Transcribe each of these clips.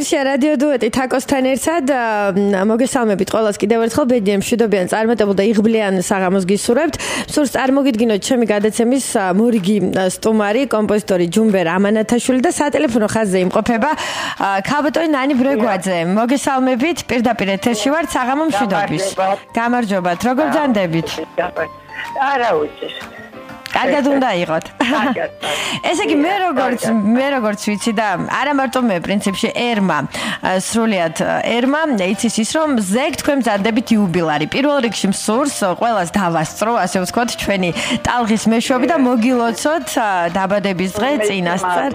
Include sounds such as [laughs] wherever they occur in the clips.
ეთერშია რადიო დუეტი თაკოსთან ერთად მოგესალმებით ყველას კიდევ ერთხელ ბედნიერ მშვიდობიან წარმატებულ და იღბლიან საღამოს გისურვებთ. სურს წარმოგიდგინოთ ჩემი გადაცემის მორიგი სტუმარი, კომპოზიტორი ჯუმბერ ამანათაშვილი და სატელეფონო ხაზზე იმყოფება ქაბოტოი ნანი ბრეგვაძე. მოგესალმებით პირდაპირ ეთერში ვარ საღამო მშვიდობის. გამარჯობა, როგორ ჯანდებით? არა უწეს. კარგად უნდა იყოთ. ესე იგი მე როგორც მე როგორც ვიცი და არა მარტო მე პრინციპში ერმა სრულიად ერმა იცის ის რომ ზეგ თქვენ მზადებით იუბილარი. პირველ რიგში მსურს ყოველას დავასწრო, ასე ვთქვათ, ჩვენი ტალღის მეშვეობი და მოგილოცოთ დაბადების დღე წინასწარ.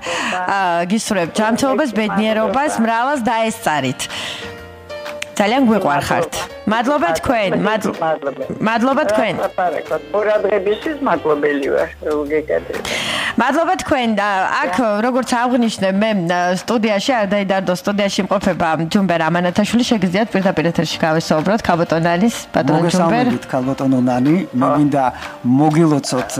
გისურვებ ჯანმრთელობას, ბედნიერობას, მრავლას დაესწარით. ძალიან გვიყვარხართ. მადლობა თქვენ. მადლობა. მადლობა თქვენ. ყურადღებისთვის მადლობელი ვარ. გეკადრე. მადლობა თქვენ და აქ როგორც აღნიშნე მე სტუდიაში არდაიდარდო στუდიაში იმყოფება ჯუმბერ ამანათაშვილი შეგიძლიათ პირდაპირ ეთერში გავესაუბროთ კაბოტონანის ბატონ ჯუმბერ. მოგესალმებით კაბოტონონანი. მე მინდა მოგილოცოთ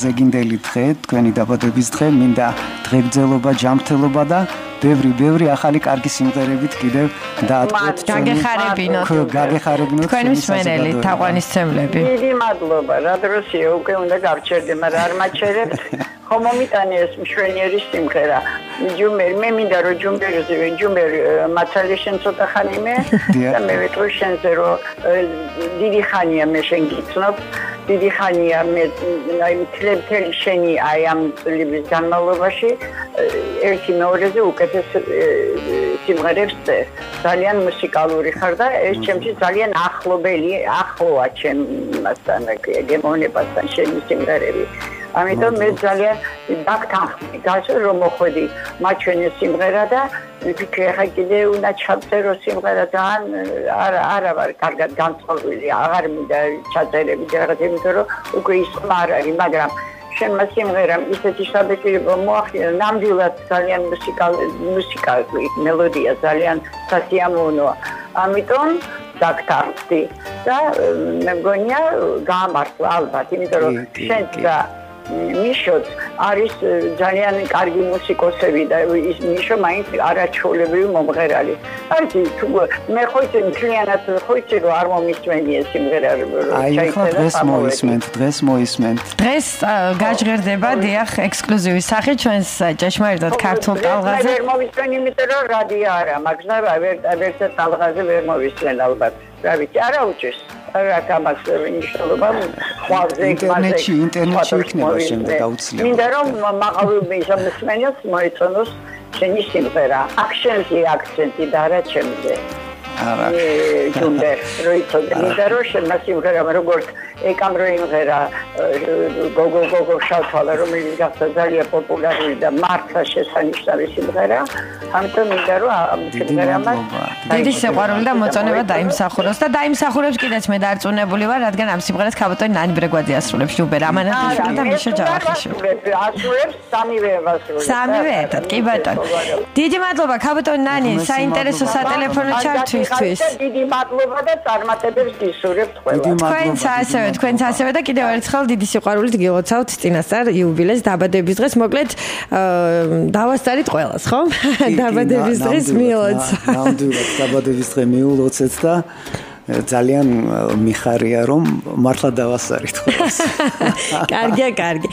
ზეგინდელი დღე, თქვენი დაბადების დღე, მინდა დღეგრძელობა, ჯანმრთელობა და ბევრი ბევრი ახალი კარგი სიმღერებით კიდევ დაატყოთ გაგეხარებინოთ. გაგეხარებინოთ თქვენი მსმენელი თაყვანისმცემლები დიდი მადლობა რა დროსია უკვე უნდა გავჩერდე მაგრამ არ მაჩერებ [laughs] ხომ მომიტანე ეს მშვენიერი სიმღერა. ჯუმერ მე მინდა რომ ჯუმერზე ჯუმერ მაცალიშენ ცოტა ხანი მე [laughs] და მე ვიტყვი შენზე რომ დიდი ხანია მე შენ გიცნობ. დიდი ხანია მე აი მთლები შენი აი ამ წლების განმავლობაში ერთი მეორეზე უკეთეს სიმღერებს ძალიან მუსიკალური ხარ და ეს ჩემთვის ძალიან ახლობელი ახლოა ჩემთან გემოვნებასთან შენი სიმღერები ამიტომ მე ძალიან დაგთანხმდი გასულ რომ მოხვედი მაჩვენე სიმღერა და ვიფიქრე ხა კიდე უნდა ჩაწერო სიმღერა ძალიან არა არა ვარ კარგად განწყობილი აღარ მინდა ჩაწერები რაღაც იმიტომ რომ უკვე ის არ არის მაგრამ შენ მას სიმღერამ ისეთი შაბეკირება მოახდინა ნამდვილად ძალიან მუსიკალური მუსიკალური მელოდია ძალიან სასიამოვნოა. ამიტომ დაგთანხმდი და მე მგონია გამართლა ალბათ იმიტომ რომ შენ და მიშოთ. არის ძალიან კარგი მუსიკოსები და ის მიშო მაინც არაჩვეულებრივი მომღერალი. აი თუ მე ხო ის მთლიანად ხო ის რომ არ მომისმენია სიმღერა აი ხო დღეს მოისმენთ დღეს მოისმენთ. დღეს გაჟღერდება დიახ ექსკლუზივის სახე ჩვენს ჭეშმარიტად ქართულ ტალღაზე ვერ მომისმენ იმიტომ რომ რადიო არა მაგზნა ვერ ვერ ტალღაზე ვერ მომისმენ ალბათ. რა ვიცი არა უჭეს რა ვინიშნულობა ხვალზე ინტერნეტში ინტერნეტში იქნება შემდეგ აუცილებლად. მინდა რომ მაღალები შემსმენელს მოეწონოს შენი სიმღერა. აქცენტი აქცენტი და რა ჩემზე? არა. ჯუნდე როიცოდე მინდა რომ შენ სიმღერა როგორც ეკამრო იმღერა გოგო გოგო შავთვალა რომელიც გახდა ძალიან პოპულარული და მართლა შესანიშნავი სიმღერა. ამიტომ მინდა რომ ამ სიმღერამ დიდი შეყვარული და მოწონება დაიმსახუროს და დაიმსახურებს კიდეც მე დარწმუნებული ვარ რადგან ამ სიმღერას ქაბოტონი ნანი ბრეგვაძე ასრულებს ჯუბერ ამანათა და მიშა ჯავახიშვილი ასრულებს სამივე ასრულებს. სამივე ერთად კი ბატონო. დიდი მადლობა ქაბოტონი ნანი საინტერესო სატელეფონო ჩართვისთვის დიდი მადლობა და წარმატებებს გისურვებთ ყველას თქვენც ასევე თქვენც ასევე და კიდევ ერთხელ დიდი სიყვარულით გილოცავთ წინასწარ იუბილეს დაბადების დღეს. მოკლედ დავასწარით ყველას ხო [laughs] დაბადების დღეს მიულოცა ნამდვილად დაბადების დღე მიულოცეთ და ძალიან მიხარია რომ მართლა დავასარით ხოლმე. [laughs] კარგია, კარგი.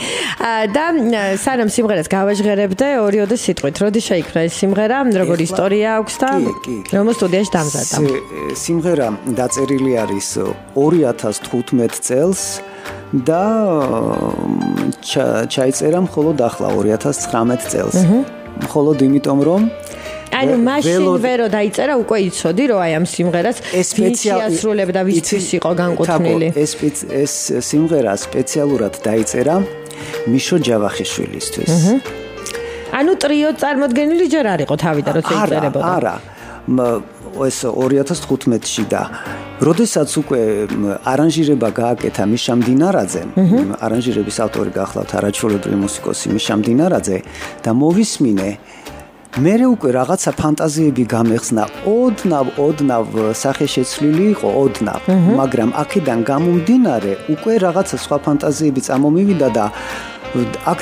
და სანამ სიმღერას გავაჟღერებდე ორიოდე სიტყვით, როდი შეიქმნა ეს სიმღერა, როგორი ისტორია აქვს და რომ სტუდიაში დამზადდა. სიმღერა დაწერილი არის 2015 წელს და ჩაიწერა მხოლოდ ახლა 2019 წელს. მხოლოდ იმიტომ რომ ანუ მაშინ ვერო დაიწერა უკვე იცოდი რომ აი ამ სიმღერას სპეციალურად ვისთვის იყო განკუთვნილი. ეს ეს სიმღერა სპეციალურად დაიწერა მიშო ჯავახიშვილისთვის. ანუ ტრიო წარმოდგენილი ჯერ არ იყო თავიდან როცა იწერებოდა არა ეს 2015-ში და როდესაც უკვე არანჟირება გააკეთა მიშამ დინარაძემ, არანჟირების ავტორი გახლავთ არაჩვეულებრივი მუსიკოსი მიშამ დინარაძე და მოვისმინე მერე უკვე რაღაცა ფანტაზიები გამეხსნა, ოდნავ, ოდნავ სახე შეცვლილი იყო, ოდნავ, მაგრამ აქედან გამომდინარე უკვე რაღაცა სხვა ფანტაზიები წამომივიდა და აქ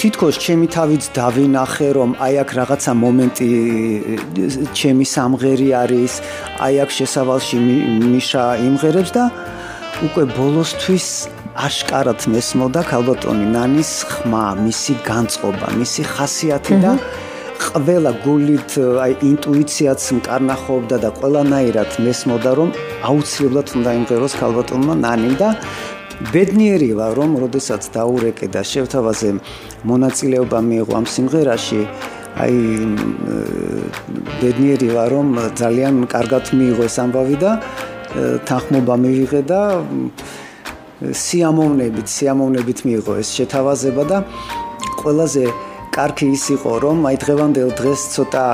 თითქოს ჩემი თავიც დავინახე რომ აი აქ რაღაცა მომენტი ჩემი სამღერი არის აი აქ შესავალში მიშა იმღერებს და უკვე ბოლოსთვის აშკარად მესმოდა ქალბატონი ნანის ხმა მისი განწყობა მისი ხასიათი და ყველა გულით აი ინტუიციაც მკარნახობდა და ყველანაირად მესმოდა რომ აუცილებლად უნდა იმღეროს ქალბატონმა ნანი და ბედნიერი ვარ რომ როდესაც დაურეკე და შევთავაზე მონაწილეობა მიიღო ამ სიმღერაში აი ბედნიერი ვარ რომ ძალიან კარგად მიიღო ეს ამბავი და თანხმობა მივიღე და სიამოვნებით სიამოვნებით მიიღო ეს შეთავაზება და ყველაზე კარგი ის იყო რომ აი დღევანდელ დღეს ცოტა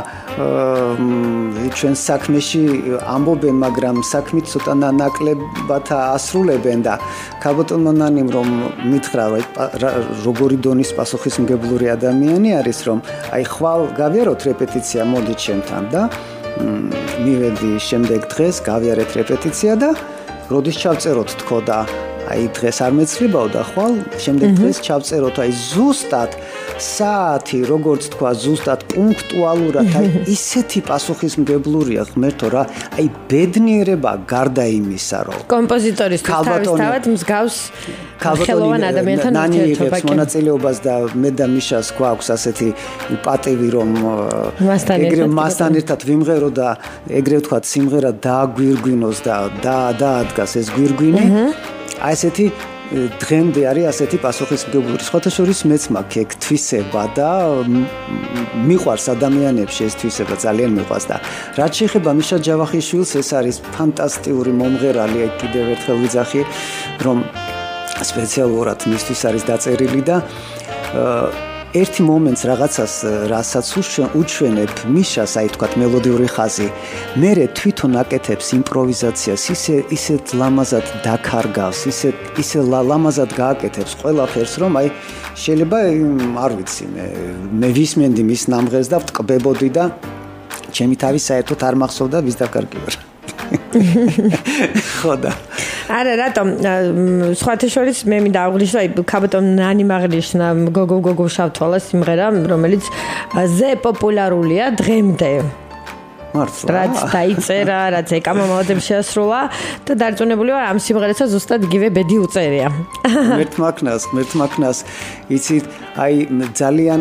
ჩვენ საქმეში ამბობენ მაგრამ საქმით ცოტა ნაკლებად ასრულებენ და ქაბოტონმონანიმ რომ მითხრა როგორი დონის პასუხისმგებლური ადამიანი არის რომ აი ხვალ გავიაროთ რეპეტიცია მოდი ჩემთან და მივედი შემდეგ დღეს გავიარეთ რეპეტიცია და როდის ჩავწეროთ თქო და აი დღეს არ მეცრიბავ და ხვალ შემდეგ დღეს ჩავწეროთ აი ზუსტად საათი როგორც თქვა ზუსტად პუნქტუალურად აი [laughs] ისეთი პასუხისმგებლურია ღმერთო რა აი ბედნიერება გარდა იმისა რომ კომპოზიტორის თავისთავად მსგავს ხელოვან ადამიანთან ერთად მონაწილეობას და მე და მიშას გვაქვს ასეთი პატივი რომ ეგრე მასთან ერთად ვიმღერო და ეგრე ვთქვა სიმღერა დააგვირგვინოს და დაადგას ეს გვირგვინი. აი ესეთი დღემდე არის ასეთი პასუხისმგებლური. სხვათა შორის მეც მაქვს ეგ თვისება და მიყვარს ადამიანებში ეს თვისება ძალიან მიყვარს და რაც შეეხება მიშა ჯავახიშვილს ეს არის ფანტასტიკური მომღერალი აი კიდევ ერთხელ ვიძახი რომ სპეციალურად მისთვის არის დაწერილი და ერთი მომენტს რაღაცას რასაც უჩვენებ მიშას აი თქვა მელოდიური ხაზი. მე თვითონ აკეთებს იმპროვიზაციას ისე ისეთ ლამაზად დაკარგავს ისე ისე ლამაზად გააკეთებს ყველაფერს რომ აი შეიძლება არ ვიცი მე მე ვისმენდი მის ნამღერს და ვტკბებოდი და ჩემი თავი საერთოდ არ მახსოვდა ვის დაკარგებარ [laughs] [laughs] ხოდა არა რატომ? სხვათა შორის მე მინდა აღვნიშნო აი კაპიტონ ნანი მაგრიშნა გოგო გოგო შავთვალა სიმღერა რომელიც ზე პოპულარულია დღემდე. მართლა რაც დაიწერა რაც ეკამამოდებ შეასრულა და დარწმუნებული ვარ ამ სიმღერასაც ზუსტად იგივე ბედი უწერია. მერტმაკნას მერტმაკნას იცით აი ძალიან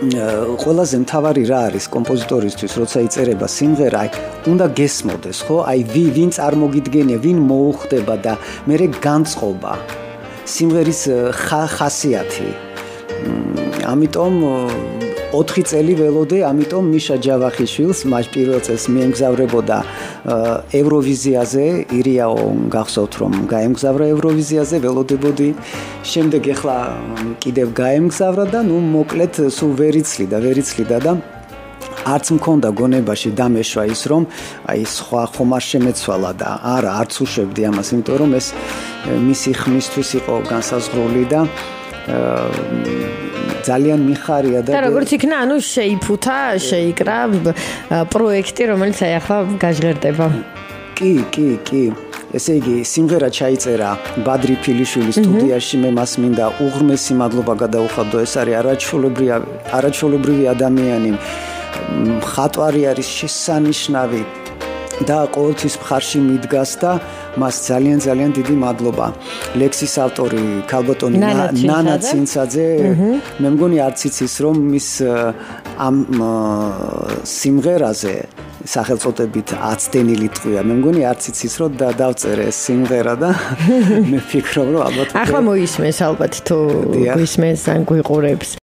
ყველაზე მთავარი რა არის კომპოზიტორისთვის, როცა იწერება სიმღერა, აი, უნდა გესმოდეს, ხო? აი, ვი ვინ წარმოგიდგენია, ვინ მოუხდება და მე განწყობა სიმღერის ხასიათი. ამიტომ 4 წელი ველოდე, ამიტომ მიშა ჯავახიშვილს მას პირველ წელს მიემგზავრებოდა ევროვიზიაზე, ირიაო გახსოვთ რომ გაემგზავრა ევროვიზიაზე, ველოდებოდი. შემდეგ ეხლა კიდევ გაემგზავრა და ნუ მოკლედ სულ ვერიცლიდა, ვერიცლიდა და არც მქონდა გონებაში დამეშვა ის რომ აი სხვა ხომ არ შემეცვალა და არა არც უშვებდი ამას იმიტომ რომ ეს მისი ხმისთვის იყო განსაზღვრული და ძალიან მიხარია და და როგორც იქნა, ანუ შეიფუთა, შეიკრა პროექტი, რომელიც აი ახლა გაჟღერდება. კი, კი, კი. ესე იგი, სიმღერა ჩაიწერა ბადრი ფილიშვილის სტუდიაში, მე მას მინდა უღრმესი მადლობა გადაუხადო, ეს არის არაჩვეულებრივი არაჩვეულებრივი ადამიანი. ხატვარი არის შესანიშნავი და ყოველთვის მხარში მიდგას და მას ძალიან ძალიან დიდი მადლობა. ლექსის ავტორი ქალბატონი ნანა ცინცაძე მე მგონი არც იცის რომ მის ამ სიმღერაზე სახელწოდებით აცდენილი ტყვია. მე მგონი არც იცის რომ და დავწერე სიმღერა და [laughs] მე ფიქრობ რომ ალბათ ახლა მოისმენს ალბათ თუ გვისმენს ან გვიყურებს.